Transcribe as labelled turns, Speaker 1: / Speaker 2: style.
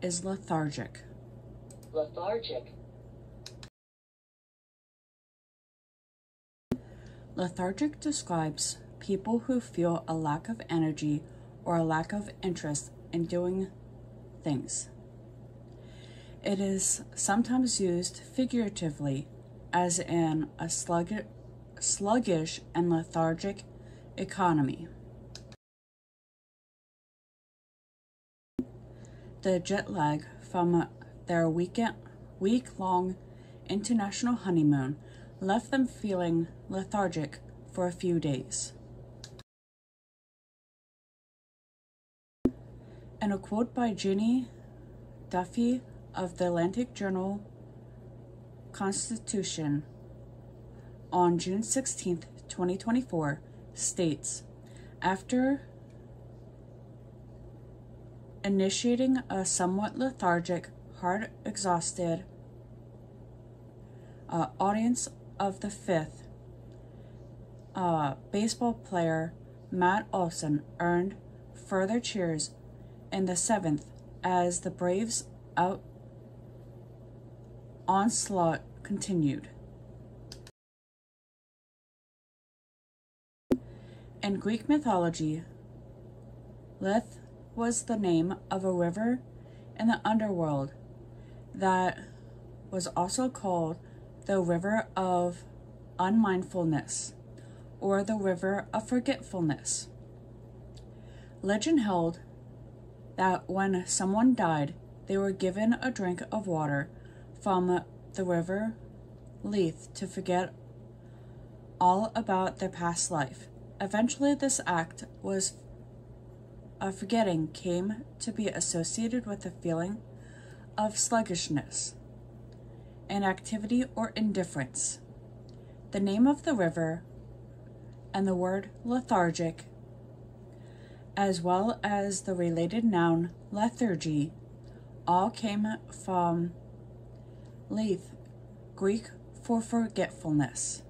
Speaker 1: is lethargic.
Speaker 2: lethargic,
Speaker 1: Lethargic describes people who feel a lack of energy or a lack of interest in doing things. It is sometimes used figuratively, as in a sluggish and lethargic economy. The jet lag from their weekend, week long international honeymoon left them feeling lethargic for a few days. And a quote by Ginny Duffy of the Atlantic Journal Constitution on June 16, 2024, states After initiating a somewhat lethargic, hard exhausted uh, audience of the fifth, uh, baseball player Matt Olson earned further cheers in the seventh as the Braves' out onslaught continued. In Greek mythology, Lethe was the name of a river in the underworld that was also called the river of unmindfulness or the river of forgetfulness. Legend held that when someone died, they were given a drink of water from the river Lethe to forget all about their past life. Eventually, this act was of forgetting came to be associated with a feeling of sluggishness, inactivity, or indifference. The name of the river and the word lethargic, as well as the related noun lethargy, all came from Lethe, Greek for forgetfulness.